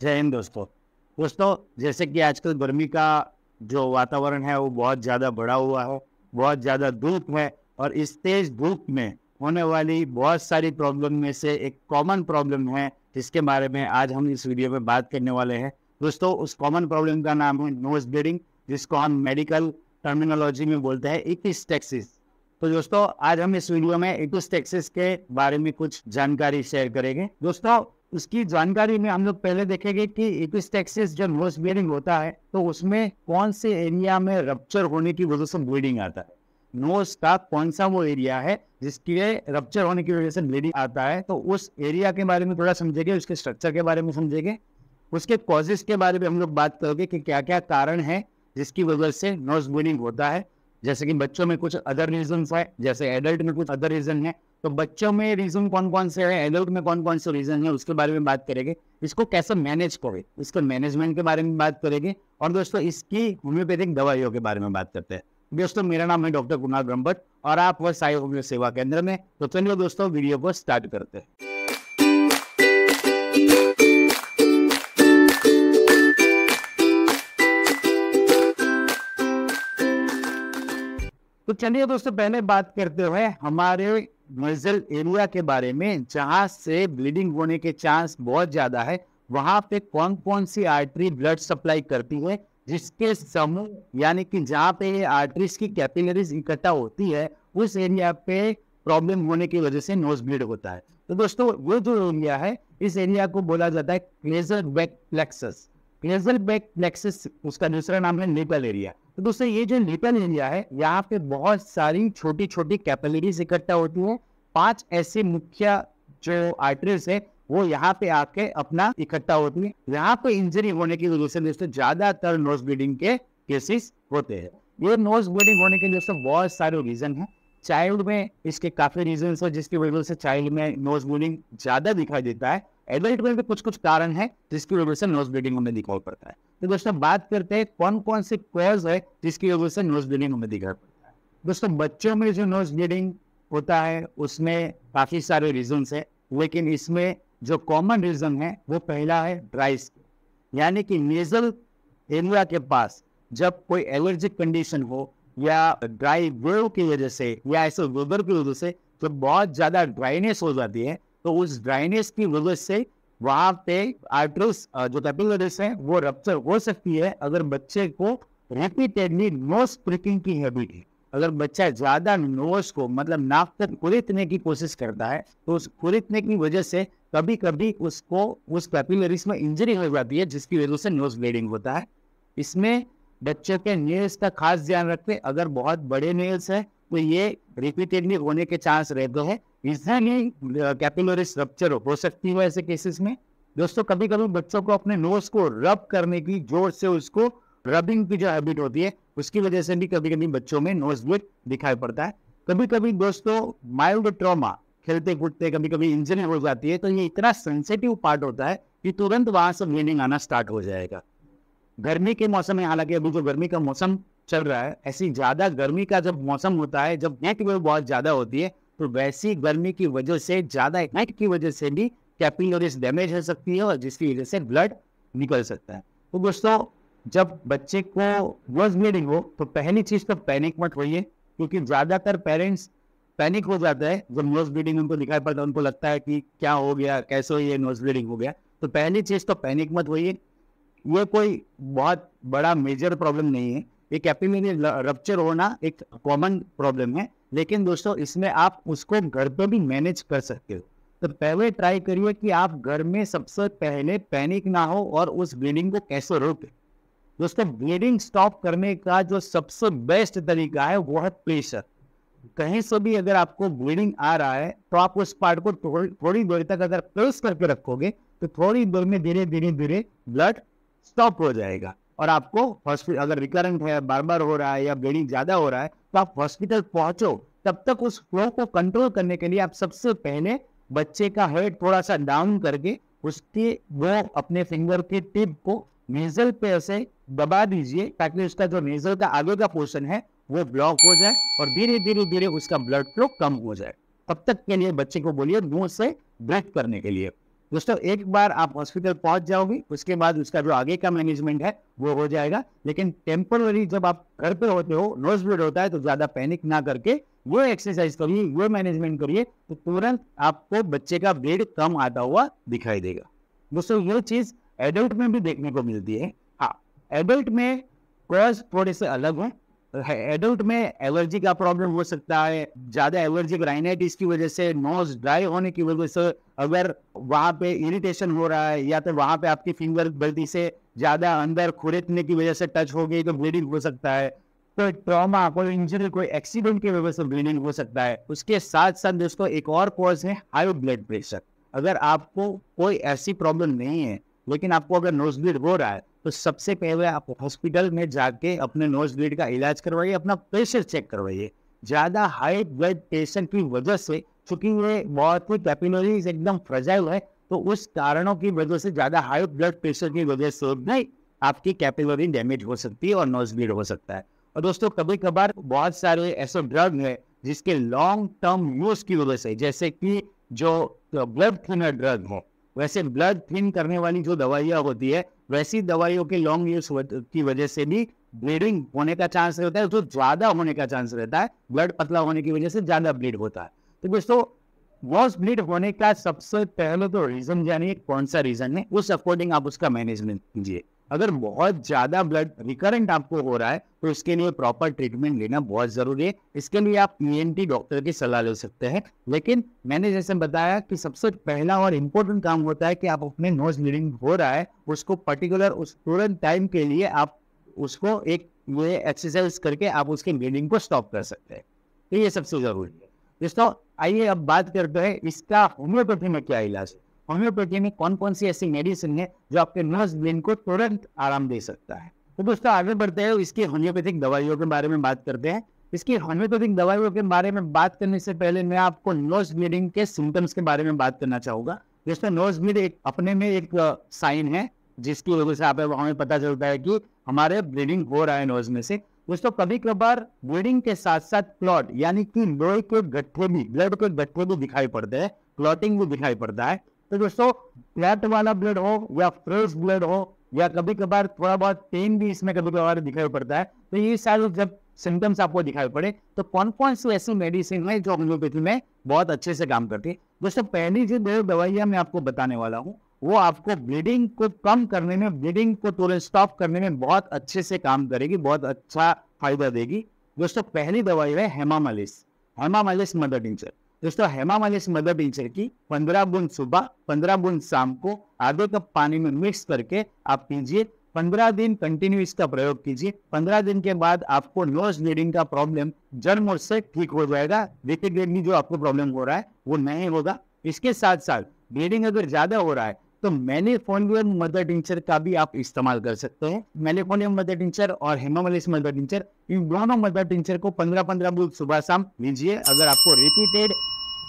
जय हिंद दोस्तों। दोस्तों, जैसे कि आजकल गर्मी का जो वातावरण है, वो बहुत ज़्यादा बढ़ा हुआ है, बहुत ज़्यादा धूप है और इस तेज धूप में होने वाली बहुत सारी प्रॉब्लम में से एक कॉमन प्रॉब्लम है, जिसके बारे में आज हम इस वीडियो में बात करने वाले हैं। दोस्तों, उस कॉमन प्रॉब्लम का नाम है नोज़ ब्लीडिंग, जिसको हम मेडिकल टर्मिनोलॉजी में बोलते हैं इकिस्टेक्सिस तो दोस्तों, आज हम इस वीडियो में इकिस्टेक्सिस के बारे में कुछ जानकारी शेयर करेंगे। दोस्तों उसकी जानकारी में हम लोग पहले देखेंगे कि इकिस्टेक्सिस जब नोज़ ब्लीडिंग होता है तो उसमें कौन से एरिया में रप्चर होने की वजह से ब्लीडिंग आता है? नोज़ का कौन सा वो एरिया है जिसके रप्चर होने की वजह से ब्लीडिंग आता है? तो उस एरिया के बारे में थोड़ा समझेंगे, उसके स्ट्रक्चर के बारे में समझेंगे। उसके कॉजेस के बारे में हम लोग बात करोगे कि क्या क्या कारण है जिसकी वजह से नोज़ ब्लीडिंग होता है। जैसे कि बच्चों में कुछ अदर रीजन है, जैसे एडल्ट में कुछ अदर रीजन है। तो बच्चों में रीजन कौन कौन से है एडल्ट में कौन कौन से रीजन है, उसके बारे में बात करेंगे। इसको कैसे मैनेज करें? इसके मैनेजमेंट के बारे में बात करेंगे। और दोस्तों, इसकी होम्योपैथिक दवाइयों के बारे में बात करते हैं। दोस्तों, मेरा नाम है डॉक्टर कुणाल ब्रह्मट और आप वह साई होम्यो सेवा केंद्र में तो चलिए दोस्तों, वीडियो को स्टार्ट करते हैं। तो चलिए दोस्तों, पहले बात करते हुए हमारे मजल एरिया के बारे में, जहाँ से ब्लीडिंग होने के चांस बहुत ज़्यादा है, वहाँ पे कौन कौन सी आर्टरी ब्लड सप्लाई करती है, जिसके समूह, यानी कि जहाँ पे आर्टरीज की कैपिलरीज इकट्ठा होती है, उस एरिया पे प्रॉब्लम होने की वजह से नोज़ ब्लीड होता है। तो दोस्तों, वो जो एरिया है, इस एरिया को बोला जाता है Kiesselbach plexus Kiesselbach plexus उसका दूसरा नाम है निपल एरिया तो दोस्तों, ये जो लिपल एरिया है, यहाँ पे बहुत सारी छोटी छोटी कैपिलरीज इकट्ठा होती है। पाँच ऐसे मुख्य जो आर्टरीज है, वो यहाँ पे आके अपना इकट्ठा होती है। यहाँ पे इंजरी होने की वजह से दोस्तों, ज़्यादातर नोज़ ब्लीडिंग के केसेस होते हैं। ये नोज़ ब्लीडिंग होने के दोस्तों, बहुत सारे रीजन है। चाइल्ड में इसके काफ़ी रीजन है, जिसकी वजह से चाइल्ड में नोज़ ब्लीडिंग ज़्यादा दिखाई देता है। एडल्ट में भी कुछ कुछ कारण है, जिसकी वजह से नोज़ ब्लीडिंग हमें दिखाई पड़ता है। तो दोस्तों बात करते हैं कौन कौन से कॉज है जिसकी वजह से नोज़ ब्लीडिंग हमें दिखाई पड़ता है। दोस्तों बच्चों में जो नोज़ ब्लीडिंग होता है, उसमें काफ़ी सारे रीजन है, लेकिन इसमें जो कॉमन रीजन है, वो पहला है ड्राई स्किन यानी कि नेजल एरिया के पास जब कोई एलर्जिक कंडीशन हो या ड्राई वेव की वजह से या ऐसे वेदर की वजह से तो बहुत ज़्यादा ड्राइनेस हो जाती है तो उस ड्राइनेस की वजह से वहाँ पे आर्टरीज जो कैपिलरीज है, वो रप्चर हो सकती है अगर बच्चे को रिपीटेडली नोज़ प्रिकिंग की हैबिट है। अगर बच्चा ज़्यादा नोज़ को मतलब नाक तक कुरितने की कोशिश करता है तो उस कुरितने की वजह से कभी कभी उसको, उस कैपिलरीज में इंजरी हो जाती है, जिसकी वजह से नोज़ ब्लीडिंग होता है। इसमें बच्चे के नेल्स का खास ध्यान रखते अगर बहुत बड़े नेल्स है तो ये रिपीटेडली होने के चांस रहते हैं। कैपिलरीज रप्चर हो सकती है ऐसे केसेस में? दोस्तों कभी कभी बच्चों को अपने नोज़ को रब करने की ज़ोर से उसको रबिंग की जो हैबिट होती है, उसकी वजह से भी कभी कभी बच्चों में नोज़ ब्लीड दिखाई पड़ता है। कभी कभी दोस्तों माइल्ड ट्रॉमा खेलते कूदते कभी कभी इंजरी हो जाती है तो ये इतना सेंसिटिव पार्ट होता है कि तुरंत वहाँ से ब्लीडिंग आना स्टार्ट हो जाएगा। गर्मी के मौसम में, हालाँकि अभी जो गर्मी का मौसम चल रहा है, ऐसी ज़्यादा गर्मी का जब मौसम होता है, जब नेट वेव बहुत ज़्यादा होती है तो वैसी गर्मी की वजह से, ज़्यादा नेट की वजह से भी कैपिलरीज डैमेज हो सकती है और जिसकी वजह से ब्लड निकल सकता है। तो दोस्तों, जब बच्चे को वर्स ब्लीडिंग हो तो पहली चीज़ तो पैनिक मत होइए, क्योंकि ज़्यादातर पेरेंट्स पैनिक हो जाता है जब नोज़ ब्लीडिंग उनको दिखाई पड़ता है, उनको लगता है कि क्या हो गया, कैसे ये नोज़ ब्लीडिंग हो गया। तो पहली चीज़ तो पैनिक मत होइए। ये कोई बहुत बड़ा मेजर प्रॉब्लम नहीं है। ये कैपिलरी रप्चर होना एक कॉमन प्रॉब्लम है। लेकिन दोस्तों, इसमें आप उसको घर पर भी मैनेज कर सकते हो। तो पहले ट्राई करिए कि आप घर में सबसे पहले पैनिक ना हो और उस ब्लीडिंग को कैसे रोके। दोस्तों ब्लीडिंग स्टॉप करने का जो सबसे बेस्ट तरीका है, वो है प्रेशर कहीं से भी अगर आपको ब्लीडिंग आ रहा है तो आप उस पार्ट को थोड़ी देर तक अगर प्रेस करके रखोगे तो थोड़ी देर में धीरे धीरे धीरे ब्लड स्टॉप हो जाएगा। और आपको हॉस्पिटल अगर रिकरेंट है, बार बार हो रहा है या ब्लीडिंग ज़्यादा हो रहा है तो आप हॉस्पिटल पहुंचो, तब तक उस फ्लो को कंट्रोल करने के लिए आप सबसे पहले बच्चे का हेड थोड़ा सा डाउन करके, उसके वो अपने फिंगर के टिप को नेजल पे ऐसे दबा दीजिए, ताकि उसका जो नेजल का आगे का पोर्शन है, वो ब्लॉक हो जाए और धीरे धीरे धीरे उसका ब्लड फ्लो कम हो जाए। तब तक के लिए बच्चे को बोलिए मुँह से ब्रेथ करने के लिए। दोस्तों, एक बार आप हॉस्पिटल पहुँच जाओगे, उसके बाद उसका जो आगे का मैनेजमेंट है, वो हो जाएगा। लेकिन टेम्पररी जब आप घर पे होते हो नोज़ ब्लड होता है तो ज़्यादा पैनिक ना करके वो एक्सरसाइज करिए, वो मैनेजमेंट करिए तो तुरंत आपको बच्चे का ब्लड कम आता हुआ दिखाई देगा। दोस्तों, ये चीज़ एडल्ट में भी देखने को मिलती है। हाँ एडल्ट में कॉज थोड़े से अलग है एडल्ट में एलर्जी का प्रॉब्लम हो सकता है, ज़्यादा एलर्जी राइनाइटिस की वजह से नोज़ ड्राई होने की वजह से अगर वहाँ पे इरिटेशन हो रहा है या तो वहाँ पे आपकी फिंगर गलती से ज़्यादा अंदर खुरेतने की वजह से टच हो गई तो ब्लीडिंग हो सकता है। तो ट्रॉमा कोई इंजरी कोई एक्सीडेंट की वजह से ब्लीडिंग हो सकता है। उसके साथ साथ दोस्तों, एक और कॉज है हाई ब्लड प्रेशर अगर आपको कोई ऐसी प्रॉब्लम नहीं है, लेकिन आपको अगर नोज़ ब्लीड हो रहा है तो सबसे पहले आप हॉस्पिटल में जाके अपने नोज़ ब्लीड का इलाज करवाइए, अपना प्रेशर चेक करवाइए। ज़्यादा हाई ब्लड प्रेशर की वजह से चूँकि ये बहुत ही कैपिलरीज एकदम फ्रजाइल है तो उस कारणों की वजह से ज़्यादा हाई ब्लड प्रेशर की वजह से नहीं आपकी कैपिलरी डैमेज हो सकती है और नोज़ ब्लीड हो सकता है। और दोस्तों कभी कभार बहुत सारे ऐसे ड्रग है जिसके लॉन्ग टर्म यूज़ की वजह से, जैसे कि जो ब्लड थिनर ड्रग हो, वैसे ब्लड थिन करने वाली जो दवाइयाँ होती है वैसी दवाइयों के लॉन्ग यूज़ की वजह से भी ब्लीडिंग होने का चांस रहता है तो ज़्यादा होने का चांस रहता है ब्लड पतला होने की वजह से ज़्यादा ब्लीड होता है। तो दोस्तों वॉस ब्लीड होने का सबसे पहले तो रीजन जानिए, कौन सा रीजन है, उस अकॉर्डिंग आप उसका मैनेजमेंट कीजिए। अगर बहुत ज़्यादा ब्लड रिकरेंट आपको हो रहा है तो इसके लिए प्रॉपर ट्रीटमेंट लेना बहुत ज़रूरी है। इसके लिए आप ई डॉक्टर की सलाह ले सकते हैं। लेकिन मैंने जैसे बताया कि सबसे पहला और इम्पोर्टेंट काम होता है कि आप अपने नोज़ ब्लीडिंग हो रहा है, उसको पर्टिकुलर उस तुरंत टाइम के लिए आप उसको एक ये एक्सरसाइज करके आप उसके ब्लीडिंग को स्टॉप कर सकते हैं। तो ये सबसे ज़रूरी है। दोस्तों, आइए अब बात करते हैं इसका होम्योपैथी में क्या इलाज है। होम्योपैथी में कौन कौन सी ऐसी मेडिसिन है जो आपके नर्स ब्रेन को तुरंत आराम दे सकता है? तो दोस्तों, आगे बढ़ते हैं इसकी होम्योपैथिक दवाइयों के बारे में बात करते हैं। इसकी होम्योपैथिक दवाइयों के बारे में बात करने से पहले मैं आपको नोज़ ब्लीडिंग के सिम्टम्स के बारे में बात करना चाहूँगा। दोस्तों नोज़ ब्लीड एक अपने में एक साइन है, जिसकी वजह से आप हमें पता चलता है कि हमारे ब्लीडिंग हो रहा है नोज़ में से। दोस्तों कभी कभार ब्लीडिंग के साथ साथ क्लॉट यानी कि लोहे के गट्ठे भी ब्लड के गट्ठे भी दिखाई पड़ते हैं क्लॉटिंग भी दिखाई पड़ता है। तो दोस्तों फ्लैट वाला ब्लड हो या फ्रेश ब्लड हो या कभी कभार थोड़ा बहुत पेन भी इसमें कभी कभार दिखाई पड़ता है तो ये सारे जब सिम्टम्स आपको दिखाई पड़े तो कौन कौन सी ऐसी मेडिसिन है जो होम्योपैथी में बहुत अच्छे से काम करती है? दोस्तों, पहली जो दो दवाइयाँ मैं आपको बताने वाला हूँ, वो आपको ब्लीडिंग को कम करने में ब्लीडिंग को तुरंत स्टॉप करने में बहुत अच्छे से काम करेगी, बहुत अच्छा फ़ायदा देगी। दोस्तों, पहली दवाई है हेमामालिस हेमामालिस मदर टिंचर दोस्तों, हेमा मालिश मदर टीचर की पंद्रह बूंद सुबह, पंद्रह बूंद शाम को आधे कप पानी में मिक्स करके आप पीजिए पंद्रह दिन कंटिन्यू इसका प्रयोग कीजिए। पंद्रह दिन के बाद आपको नोज़ ब्लीडिंग का प्रॉब्लम जन्म से ठीक हो जाएगा। देखिए जो आपको प्रॉब्लम हो रहा है, वो नहीं होगा। इसके साथ साथ ब्लीडिंग अगर ज़्यादा हो रहा है तो मैलीफोनियम मदर टिंचर का भी आप इस्तेमाल कर सकते हैं। मैलीफोनियम मदर टिंचर और हेमामलिस मदर टिंचर, इन दोनों मदर टिंचर को पंद्रह पंद्रह बूथ सुबह शाम लीजिए अगर आपको रिपीटेड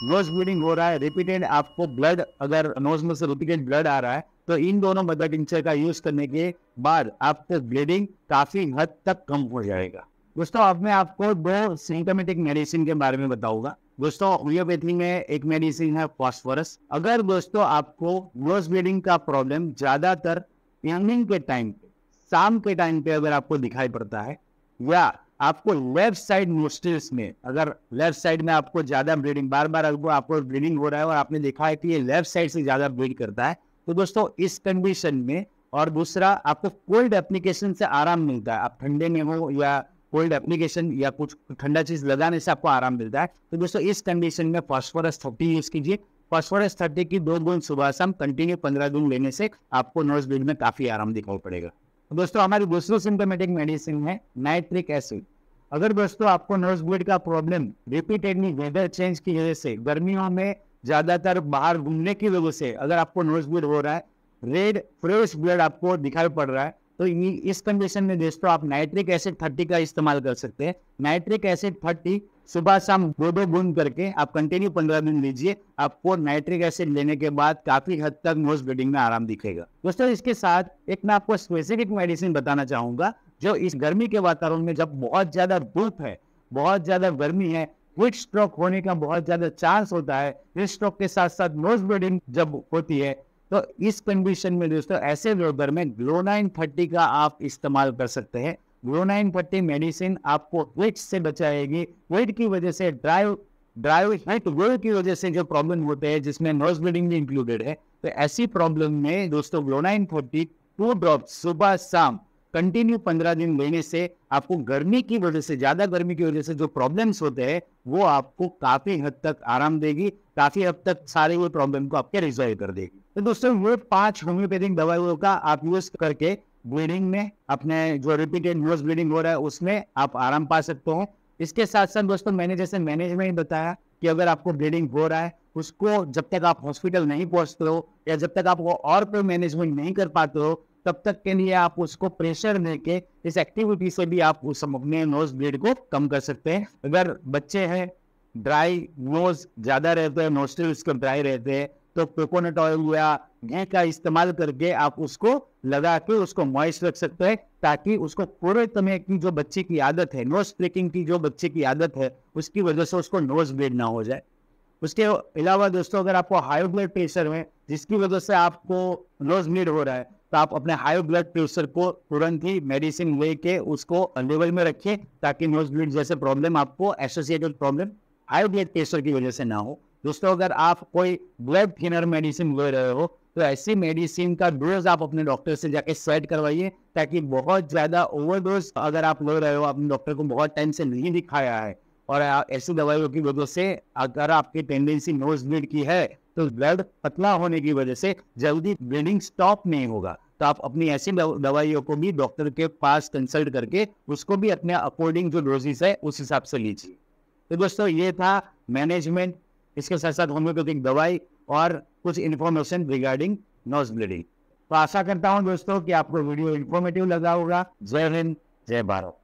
नोज़ ब्लीडिंग हो रहा है रिपीटेड आपको ब्लड अगर नोज़ में से रिपीटेड ब्लड आ रहा है तो इन दोनों मदर टिंचर का यूज़ करने के बाद आपको ब्लीडिंग काफ़ी हद तक कम हो जाएगा। दोस्तों, अब मैं आपको दो सिम्टोमेटिक मेडिसिन के बारे में बताऊँगा। दोस्तों होम्योपैथी में एक मेडिसिन है फॉस्फोरस अगर दोस्तों आपको नोज़ ब्लीडिंग का प्रॉब्लम ज़्यादातर इवनिंग के टाइम पे, शाम के टाइम पे अगर आपको दिखाई पड़ता है, या आपको लेफ़्ट साइड नोस्टिल्स में, अगर लेफ़्ट साइड में आपको ज़्यादा ब्लीडिंग बार बार आपको ब्लीडिंग हो रहा है और आपने देखा है कि ये लेफ़्ट साइड से ज़्यादा ब्लीड करता है तो दोस्तों इस कंडीशन में और दूसरा, आपको कोल्ड एप्लीकेशन से आराम मिलता है। आप ठंडे में हो या कोल्ड एप्लीकेशन या कुछ ठंडा चीज़ लगाने से आपको आराम मिलता है। तो दोस्तों, इस कंडीशन में फॉस्फोरस थर्टी यूज़ कीजिए। फॉस्फोरस थर्टी की दो गुण सुबह शाम कंटिन्यू पंद्रह दिन लेने से आपको नोज़ ब्लीड में काफ़ी आराम दिखाई पड़ेगा। तो दोस्तों, हमारी दूसरी सिम्टोमेटिक मेडिसिन है नाइट्रिक एसिड अगर दोस्तों आपको नोज़ ब्लीड का प्रॉब्लम रिपीटेडली वेदर चेंज की वजह से गर्मियों में ज़्यादातर बाहर घूमने की वजह से अगर आपको नोज़ ब्लीड हो रहा है रेड फ्रेश ब्लड आपको दिखाई पड़ रहा है तो इस कंडीशन में दोस्तों आप नाइट्रिक एसिड थर्टी का इस्तेमाल कर सकते हैं। नाइट्रिक एसिड थर्टी सुबह शाम दो दो बूंद करके आप कंटिन्यू पंद्रह दिन लीजिए, आपको नाइट्रिक एसिड लेने के बाद काफ़ी हद तक नोज़ ब्लीडिंग में आराम दिखेगा। दोस्तों, इसके साथ एक मैं आपको स्पेसिफिक मेडिसिन बताना चाहूँगा, जो इस गर्मी के वातावरण में जब बहुत ज़्यादा धूप है, बहुत ज़्यादा गर्मी है हीट स्ट्रोक होने का बहुत ज़्यादा चांस होता है हीट स्ट्रोक के साथ साथ नोज़ ब्लीडिंग जब होती है तो इस कंडीशन में दोस्तों, ऐसे वेदर में ग्लोनाइन थर्टी का आप इस्तेमाल कर सकते हैं। ग्लोनाइन थर्टी मेडिसिन आपको वेट से बचाएगी। वेट की वजह से ड्राइव ड्राइव वेट की वजह से जो प्रॉब्लम होते हैं, जिसमें नोज़ ब्लीडिंग भी इंक्लूडेड है तो ऐसी प्रॉब्लम में दोस्तों ग्लोनाइन फोर्टी टू ड्रॉप सुबह शाम कंटिन्यू पंद्रह दिन लेने से आपको गर्मी की वजह से, ज़्यादा गर्मी की वजह से जो प्रॉब्लम्स होते हैं, वो आपको काफ़ी हद तक आराम देगी, काफ़ी हद तक सारे वो प्रॉब्लम को आपके रिजॉल्व कर देगी। तो दोस्तों, वो पाँच होम्योपैथिक दवाइयों का आप यूज़ करके ब्लीडिंग में अपने जो रिपीटेड न्यूज़ ब्लीडिंग हो रहा है, उसमें आप आराम पा सकते हो। इसके साथ साथ दोस्तों, मैंने जैसे मैनेजमेंट बताया कि अगर आपको ब्लीडिंग हो रहा है, उसको जब तक आप हॉस्पिटल नहीं पहुँचते हो या जब तक आप वो और कोई मैनेजमेंट नहीं कर पाते हो, तब तक के लिए आप उसको प्रेशर देके इस एक्टिविटी से भी आप उस अपने नोज़ ब्लीड को कम कर सकते हैं। अगर बच्चे हैं ड्राई नोज़ ज़्यादा रहते हैं नोस्टल को ड्राई रहते हैं तो कोकोनट ऑयल या घी का इस्तेमाल करके आप उसको लगा के उसको मॉइस्ट रख सकते हैं, ताकि उसको पूरे समय की जो बच्चे की आदत है नोज़ स्प्रेकिंग की जो बच्चे की आदत है, उसकी वजह से उसको नोज़ ब्लीड ना हो जाए। उसके अलावा दोस्तों, अगर आपको हाई ब्लड प्रेशर है, जिसकी वजह से आपको नोज़ ब्लीड हो रहा है तो आप अपने हाई ब्लड प्रेशर को तुरंत ही मेडिसिन लेके उसको लेवल में रखिए, ताकि नोज़ ब्लीड जैसे प्रॉब्लम आपको associated problem high blood pressure की वजह से ना हो। दोस्तों, अगर आप कोई ब्लड थिनर मेडिसिन ले रहे हो तो ऐसी मेडिसिन का डोज आप अपने डॉक्टर से जाके सेट करवाइए, ताकि बहुत ज़्यादा ओवरडोज अगर आप ले रहे हो अपने डॉक्टर को बहुत टाइम से नहीं दिखाया है। और ऐसी दवाइयों की वजह से अगर आपकी टेंडेंसी नोज़ ब्लीड की है तो ब्लड पतला होने की वजह से जल्दी ब्लीडिंग स्टॉप नहीं होगा। तो आप अपनी ऐसी दवाइयों को भी डॉक्टर के पास कंसल्ट करके उसको भी अपने अकॉर्डिंग जो डोजेस है, उस हिसाब से लीजिए। तो दोस्तों, ये था मैनेजमेंट इसके साथ साथ होम्योपैथिक दवाई और कुछ इन्फॉर्मेशन रिगार्डिंग नोज़ ब्लीडिंग तो आशा करता हूँ दोस्तों कि आपको वीडियो इन्फॉर्मेटिव लगा होगा। जय हिंद, जय भारत।